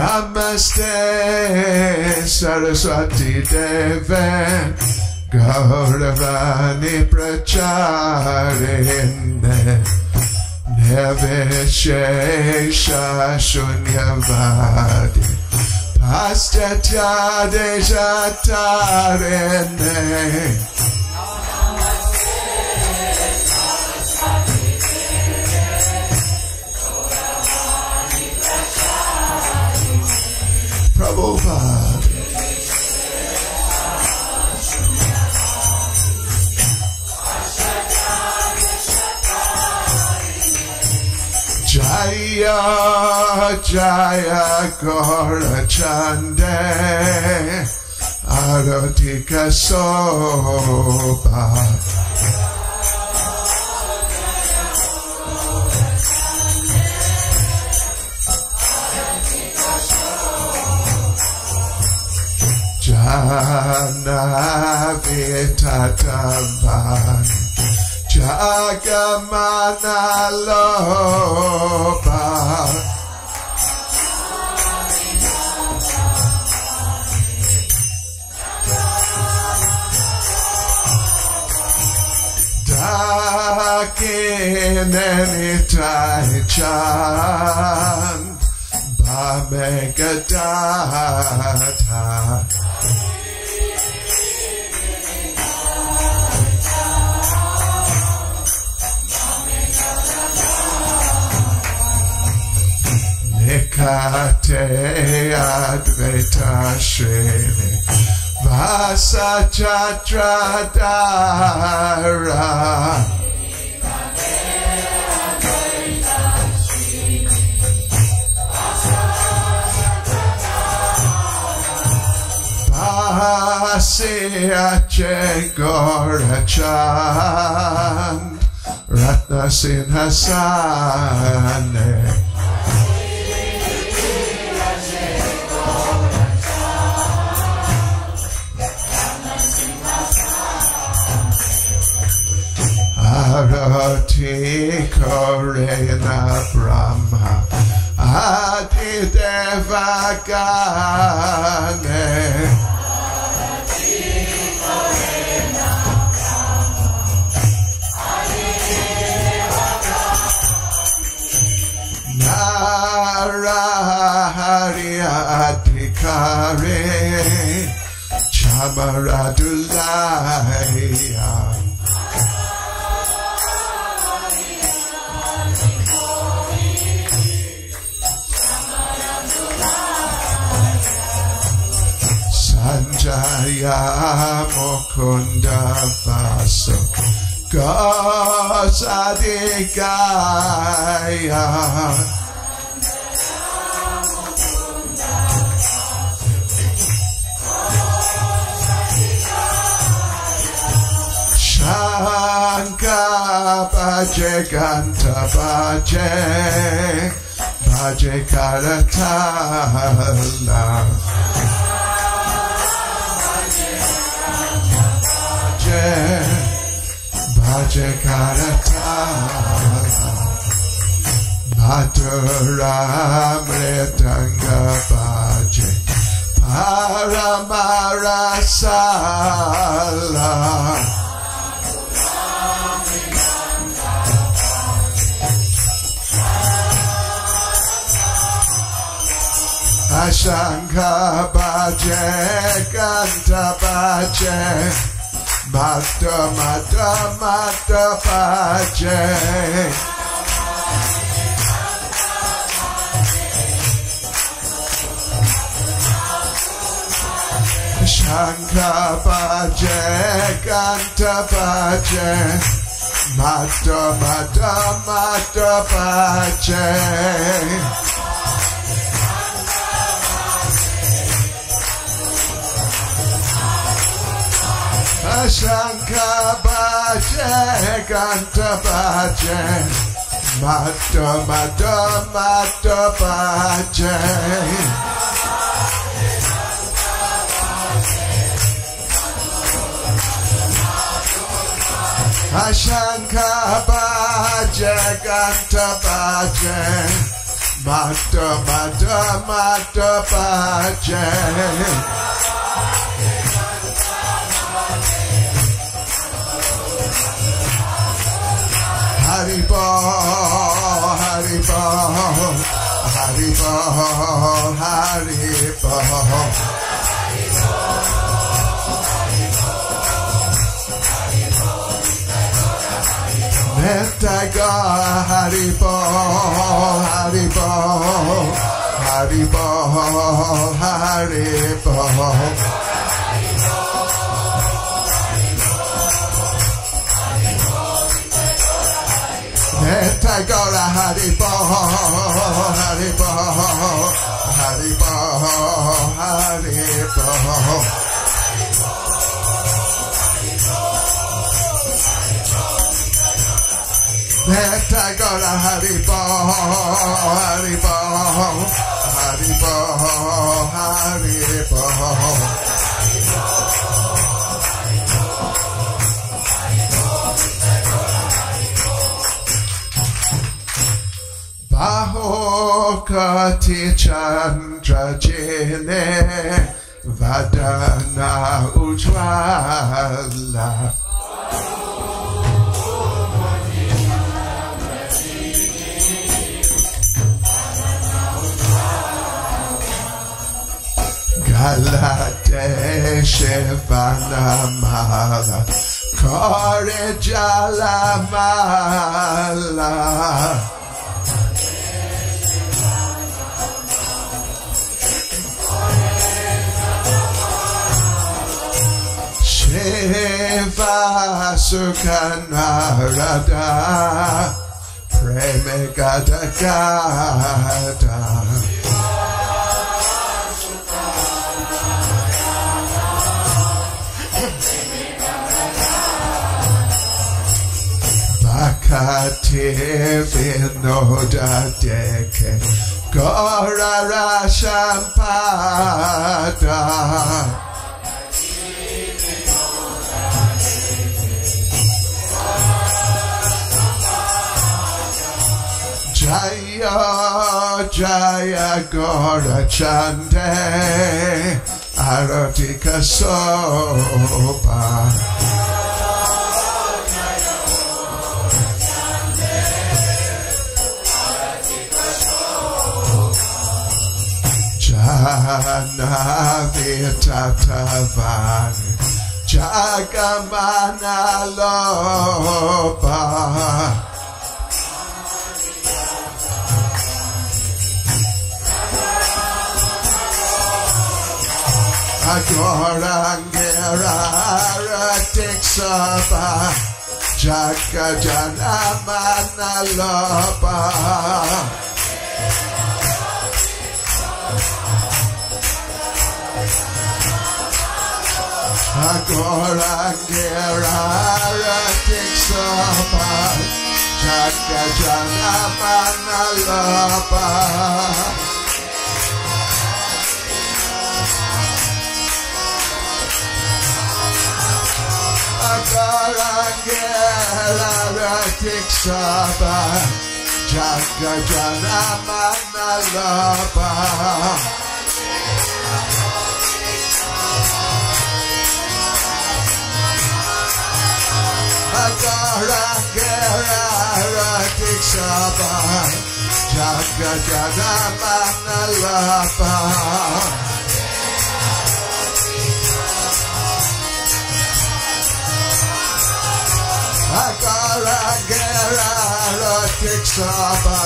Namaste Saraswati Deve Gauravani Pracharine Navishesha Shunyavadi Pastatya Dejatarine Prabhupada Jaya Jaya Gorachande Aratika Soba Jana Vitatavan Jagamana Loba Dakin anytime chan Bamegadata Nikate Advaita Shreni Vasa Chatradara Pasya Gorachan Ratna Sinhasane Arati Korena Brahma Adi Devagane Narahari Adhikare Chamaradulaya Sanjaya Mukunda Vaso Gosadikaya Shanka Bhaje Ganta Bhaje. Bhaje Karatala Bhaje Karatala Madhura Mridanga Bhaje Paramarasala Ashanka Bhaje Kanta Bhaje Mata Mata Mata Bhaje Shanka Bhaje Kanta Bhaje Mata Mata Mata Bhaje Ashanka Bhaje Kanta Bhaje Mata Mata Mata Bhaje Ashanka Bhaje Kanta Bhaje Mata, mata, mata, bhajan. Haribo, Haribo, Haribo, Haribo. Metaga Haribo, Haribo, Haribo, Haribo. Tagora Haribo, Haribo, Haribo, Haribo. Tagora Haribo, Haribo, Haribo, Haribo. Bahokati Chandra Jene Vadana Ujwala. Galate Shivana Mala Kore Jala Mala Shiva Sukhanarada Preme Gada Gada Bhakati Vinoda Deke Gaurara Shampada Jaya Gora Chande Aratika Sopa Jana Jagamana Lopa Agorangera Tiksaba Jakajana Manalopa Agorangera Tiksaba Jakajana Manalopa Karangela Ratik Saba Jaga Jana Manalapa Karangela Ratik Saba Jaga Jana Manalapa Agara Gera Ratik Saba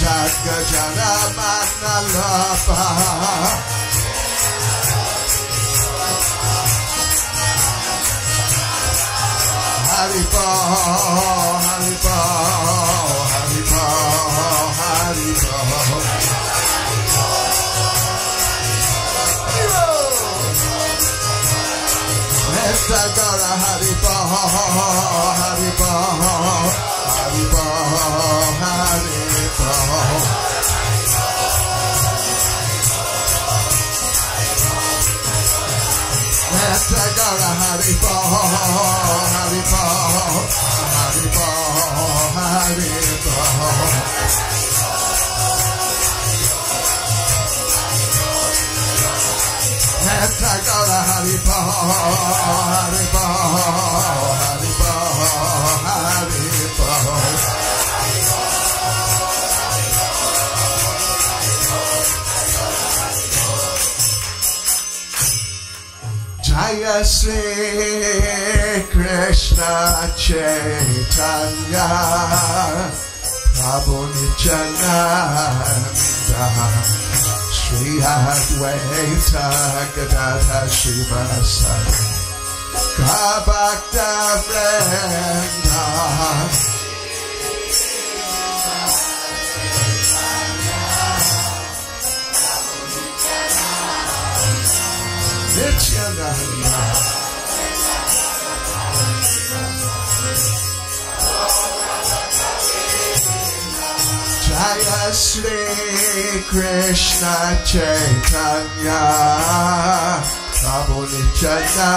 Jaga Jana Manalapa Haribo, Haribo, Haribo, Mr. Gora Haribo, Haribo, Haribo, Haribo. Mr. Gora Haribo, Haribo, Jaya Sri Krishna Chaitanya Prabhu Nityananda Sri Advaita Gadadha Shivasari Kabakta Vrenda Nityananda Jaya Sri Krishna Chaitanya Prabhu Nityananda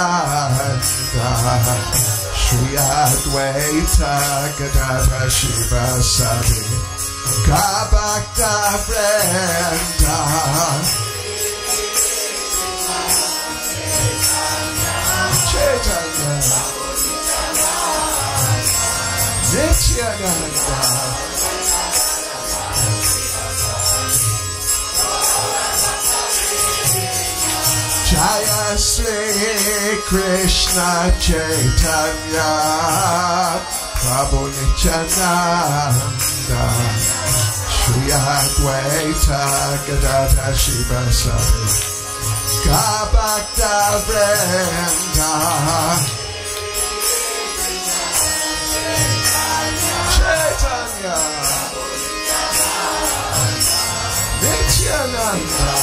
Sri Advaita Gadadha Shiva Sadi Kabakta Vrenda Chaitanya Nityananda Jaya Sri Krishna Chaitanya Prabhu Nityananda Shri Advaita Gadadha Shiva Sari Kabakta Vrenda Chaitanya Nityananda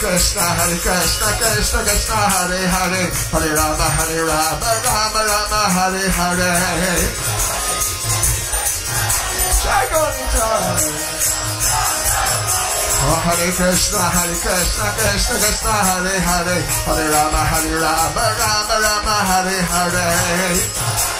Krishna, Hare Krishna, Krishna Krishna, Hare Hare, Hare Rama, Hare Rama, Rama Rama, Hare Hare. Jagannath. Oh, Hare Krishna, Hare Krishna, Krishna Krishna, Hare Hare, Hare Rama, Hare Rama, Rama Rama, Hare Hare.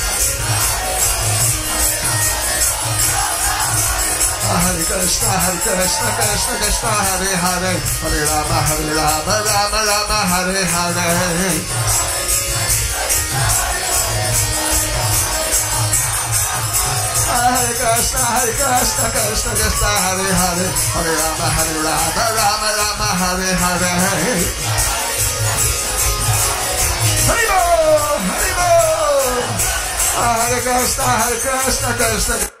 Hare Krishna, Hare Krishna, Krishna Krishna, Hare Hare, Hare Rama, Hare Rama, Rama Rama, Hare Hare. Hare Krishna, Hare Krishna, Krishna Krishna, Hare Hare, Hare Rama, Hare Rama, Rama Rama, Hare Hare. Hare Bol, Hare Bol. Hare Krishna, Hare Krishna, Krishna Hare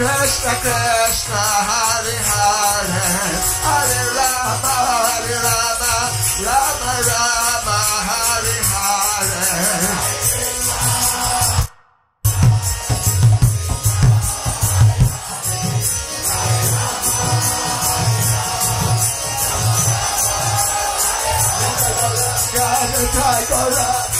Krishna, Krishna Hare Hare, Hare Rama, Hare Rama, Rama Rama, Hare Hare. Jai Jai Gauranga.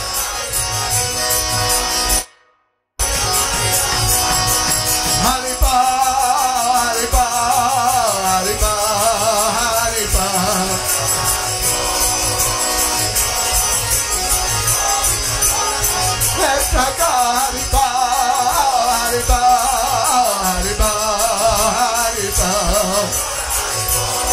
Haripa.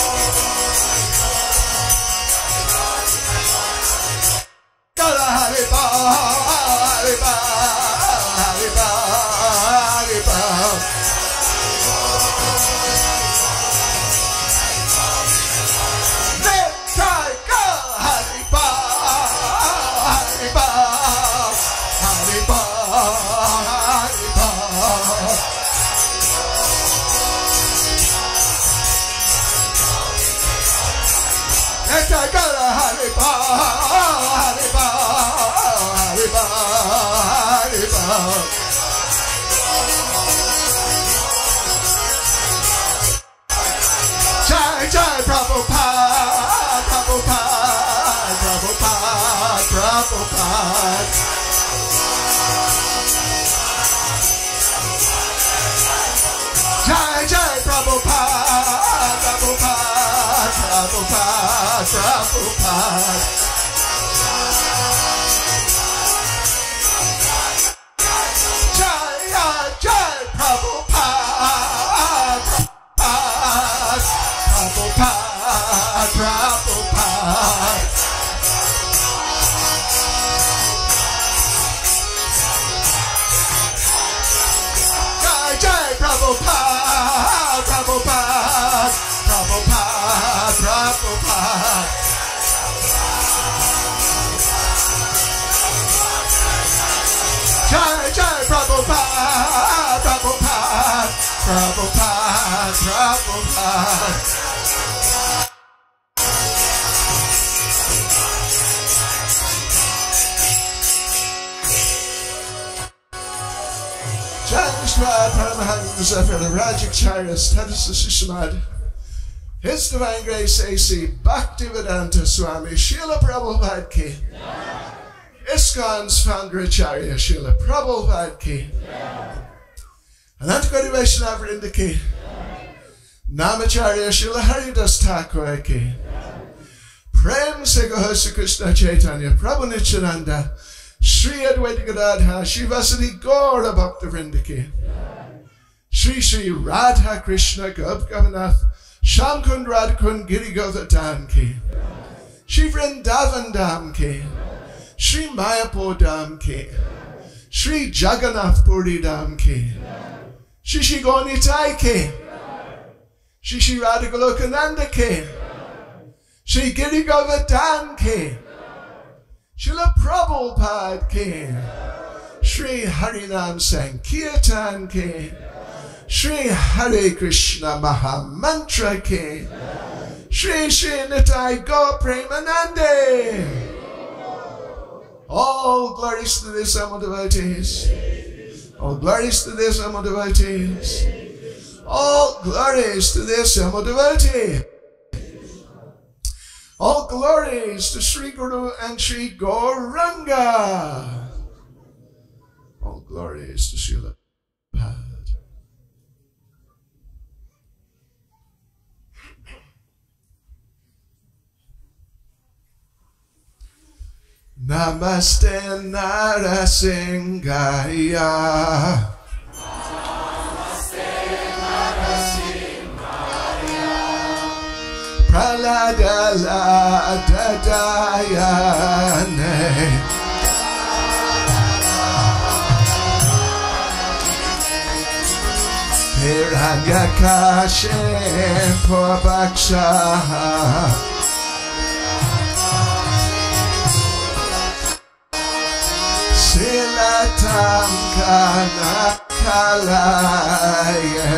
Jai Jai Prabhupada, Prabhupada, Prabhupada, Prabhupada. Jai Jai Prabhupada, Prabhupada, Prabhupada, Prabhupada. Prabhupada, Prabhupada, Vishnu Paramahansa Rajacharyas Tadasa Shishmad His Divine Grace A.C. Bhaktivedanta Swami Srila Prabhupada Ki. ISKCON's founder Acharya Srila Prabhupada Ki. Anantagari Vaishnava Vrinda Ki. Namacharya Srila Haridas Thakur Ki. Prem Se Gohosa Krishna Chaitanya Prabhu Nityananda Sri Advaita Gadadha Shivasati Gaura Bhakta Vrinda Ki. Sri Sri Radha Krishna Gop Govanath Shamkund Radhakund Giri Govardhan Ki. Shri Vrindavan Dham Ki. Shri Mayapur Dham Ki. Shri Jagannath Puri Dham. Shri Shri Gaunitai Ki. Shri Shri Radhagolokananda Ki. Shri Giri Govardhan Ki. Srila Prabhupada Ki. Shri Harinam Sankirtan Ki. Shri Hare Krishna Mahamantra Ki. Shri Shri Nitai Go Premanande. All glories to the Sama devotees. All glories to the Sama devotees. All glories to the Sama devotee. All glories to Sri Guru and Sri Gauranga. All glories to Srila Prabhupada. Namaste Narasingaya. Praladala Dadayane. Hiranyakashe Purvaksha. Silatam kana kalaye.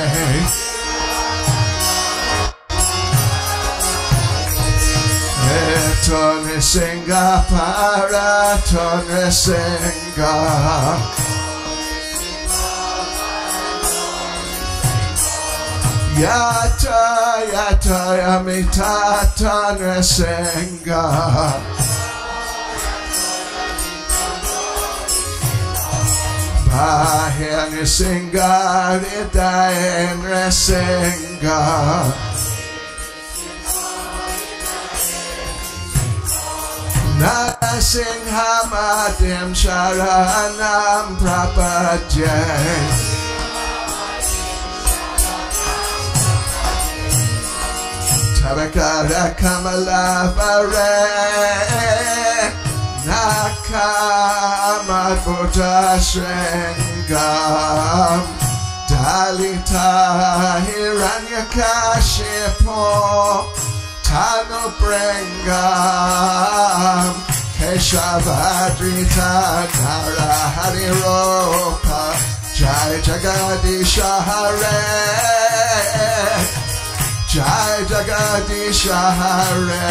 Tone senga para tone senga. Yata yata yamita tone senga. Bahen Singa Ridaen Resenga Nasing Hamadim Sharanam Prapajay Tabakara Kamala Vare Nakamadbota Shrengam Dalita Hiranyakashipo Tano Brengam Keshavadrita Nara Hariropa Jai Jagadisha Hare Jai Jagadisha Hare